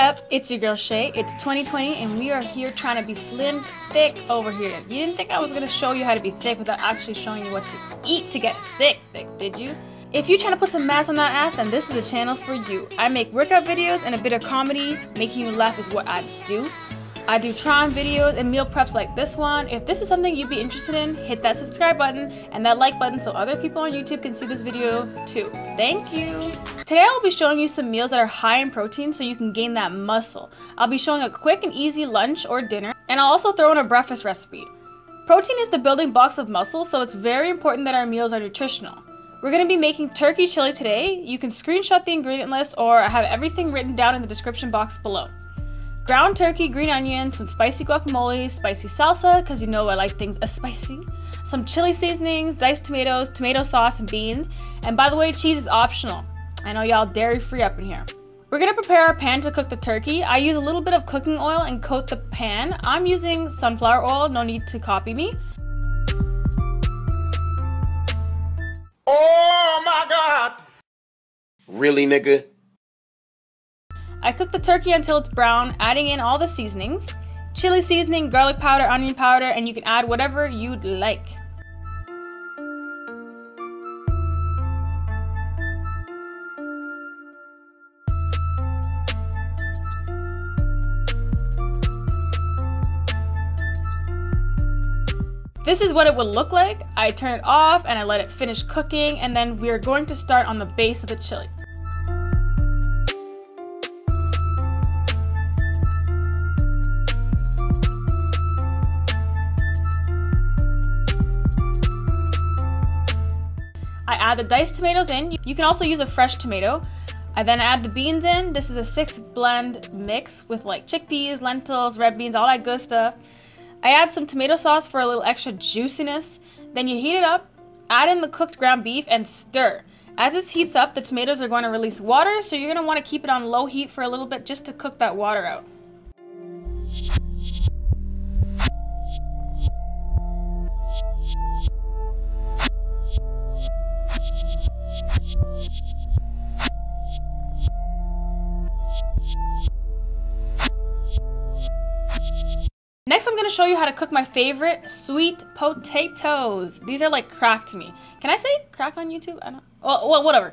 up? It's your girl Shayy. It's 2020 and we are here trying to be slim thick over here. You didn't think I was gonna show you how to be thick without actually showing you what to eat to get thick thick, did you? If you're trying to put some mass on that ass, then this is the channel for you. I make workout videos and a bit of comedy. Making you laugh is what I do. I do Tron videos and meal preps like this one. If this is something you'd be interested in, hit that subscribe button and that like button so other people on YouTube can see this video too. Thank you. Today I'll be showing you some meals that are high in protein so you can gain that muscle. I'll be showing a quick and easy lunch or dinner and I'll also throw in a breakfast recipe. Protein is the building blocks of muscle so it's very important that our meals are nutritional. We're going to be making turkey chili today. You can screenshot the ingredient list or I have everything written down in the description box below. Ground turkey, green onions, some spicy guacamole, spicy salsa, because you know I like things spicy, some chili seasonings, diced tomatoes, tomato sauce, and beans. And by the way, cheese is optional. I know y'all dairy free up in here. We're gonna prepare our pan to cook the turkey. I use a little bit of cooking oil and coat the pan. I'm using sunflower oil, no need to copy me. Oh my god! Really, nigga? I cook the turkey until it's brown, adding in all the seasonings. Chili seasoning, garlic powder, onion powder, and you can add whatever you'd like. This is what it would look like. I turn it off and I let it finish cooking and then we're going to start on the base of the chili. I add the diced tomatoes in. You can also use a fresh tomato. I then add the beans in. This is a six blend mix with like chickpeas, lentils, red beans, all that good stuff. I add some tomato sauce for a little extra juiciness. Then you heat it up, add in the cooked ground beef, and stir. As this heats up, the tomatoes are going to release water, so you're going to want to keep it on low heat for a little bit just to cook that water out. I'm gonna show you how to cook my favorite sweet potatoes. These are like cracked me. Can I say crack on YouTube? I don't. Well, well whatever.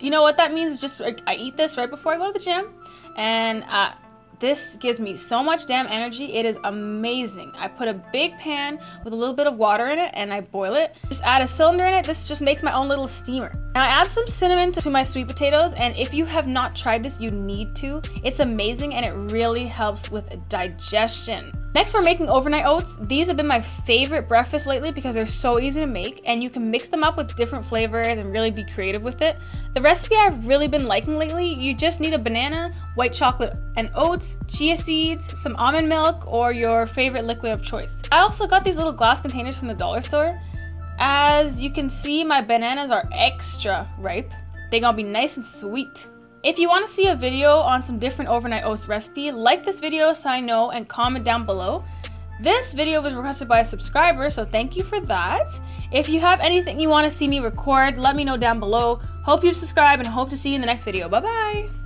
You know what that means? Just I eat this right before I go to the gym, and uh, this gives me so much damn energy. It is amazing. I put a big pan with a little bit of water in it and I boil it. Just add a cylinder in it. This just makes my own little steamer. Now I add some cinnamon to my sweet potatoes and if you have not tried this, you need to. It's amazing and it really helps with digestion. Next, we're making overnight oats. These have been my favorite breakfast lately because they're so easy to make and you can mix them up with different flavors and really be creative with it. The recipe I've really been liking lately, you just need a banana, white chocolate, and oats, chia seeds, some almond milk, or your favorite liquid of choice. I also got these little glass containers from the dollar store. As you can see, my bananas are extra ripe. They're gonna be nice and sweet. If you want to see a video on some different overnight oats recipe, like this video so I know and comment down below. This video was requested by a subscriber, so thank you for that. If you have anything you want to see me record, let me know down below. Hope you subscribe and hope to see you in the next video. Bye bye!